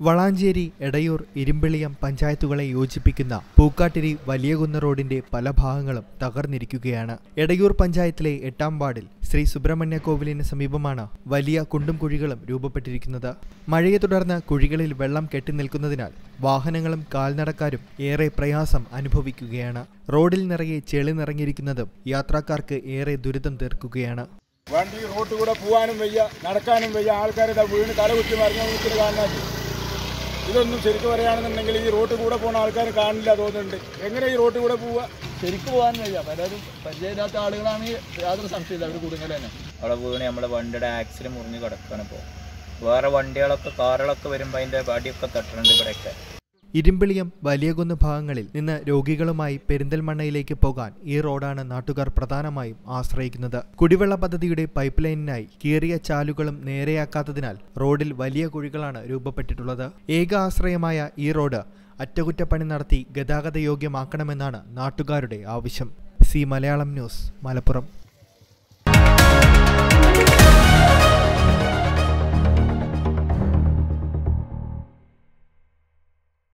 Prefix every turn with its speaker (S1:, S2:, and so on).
S1: വളാഞ്ചേരി എടയൂർ ഇരുമ്പിളിയം പഞ്ചായത്തുകളെ യോജിപ്പിക്കുന്ന പൂക്കാട്ടിരി വലിയകുന്ന റോഡിന്റെ പല ഭാഗങ്ങളും തകർന്നിരിക്കുകയാണ്. എടയൂർ പഞ്ചായത്തിലെ എട്ടാം വാർഡിൽ ശ്രീ സുബ്രഹ്മണ്യ കോവിലിന് സമീപമാണ് വലിയ കുണ്ടും കുഴികളും രൂപപ്പെട്ടിരിക്കുന്നത്. മഴയെ തുടർന്ന് കുഴികളിൽ വെള്ളം കെട്ടിനിൽക്കുന്നതിനാൽ വാഹനങ്ങളും കാൽനടക്കാരും ഏറെ പ്രയാസം അനുഭവിക്കുകയാണ്. റോഡിൽ നിറയെ ചെളി നിറഞ്ഞിരിക്കുന്നതും യാത്രക്കാർക്ക് ഏറെ ദുരിതം തീർക്കുകയാണ്.
S2: വണ്ടി റോട്ടിൽ കൂടെ പോകാനും വയ്യ നടക്കാനും വയ്യ ആൾക്കാരുടെ വീണ് തലകുത്തി മറിഞ്ഞ കാണാൻ ഇതൊന്നും ശരിക്കും പറയുകയാണെന്നുണ്ടെങ്കിൽ ഈ റോട്ടിൽ കൂടെ പോകുന്ന ആൾക്കാർ കാണില്ല തോന്നുന്നുണ്ട്. എങ്ങനെ ഈ റോട്ടിൽ കൂടെ പോവുക
S3: ശരിക്കും പോകാൻ വയ്യ. പലരും പരിചയമില്ലാത്ത ആളുകളാണെങ്കിൽ യാതൊരു സംശയമില്ല അവർ കുടുങ്ങൽ തന്നെ.
S4: അവിടെ വീണ് നമ്മുടെ വണ്ടിയുടെ ആക്സിഡന്റ് മുറിഞ്ഞ് കിടക്കുകയാണ് ഇപ്പോൾ വേറെ വണ്ടികളൊക്കെ കാറുകളൊക്കെ വരുമ്പോൾ അതിന്റെ വടിയൊക്കെ തട്ടുന്നുണ്ട് ഇവിടെയൊക്കെ.
S1: ഇരുമ്പിളിയം വലിയകുന്ന് ഭാഗങ്ങളിൽ നിന്ന് രോഗികളുമായി പെരിന്തൽമണ്ണയിലേക്ക് പോകാൻ ഈ റോഡാണ് നാട്ടുകാർ പ്രധാനമായും ആശ്രയിക്കുന്നത്. കുടിവെള്ള പദ്ധതിയുടെ പൈപ്പ് ലൈനിനായി കീറിയ ചാലുകളും നേരെയാക്കാത്തതിനാൽ റോഡിൽ വലിയ കുഴികളാണ് രൂപപ്പെട്ടിട്ടുള്ളത്. ഏക ആശ്രയമായ ഈ റോഡ് അറ്റകുറ്റപ്പണി നടത്തി ഗതാഗത യോഗ്യമാക്കണമെന്നാണ് നാട്ടുകാരുടെ ആവശ്യം. C Malayalam news Malappuram.